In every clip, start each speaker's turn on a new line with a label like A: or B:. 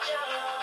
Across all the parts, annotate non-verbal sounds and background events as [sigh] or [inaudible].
A: blows. [laughs]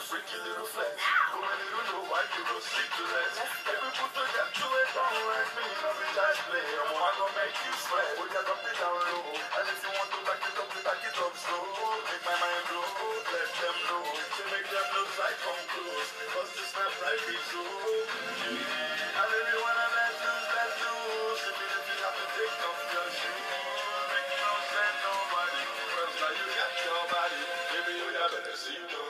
B: Freaky little flex. Go a little low, I give you secrets. Every put to get to it, don't like me. No be like play. I'm gonna make you sweat. We got up it down low. And if you want to back it up, we back it up slow. Make my mind blow. Let them know. To make them look like come close. Cause this not private show. And if you wanna let loose, let loose. If you have to take off your shoes. Make no sense, nobody. Cause now you got your body. Baby, you got better see you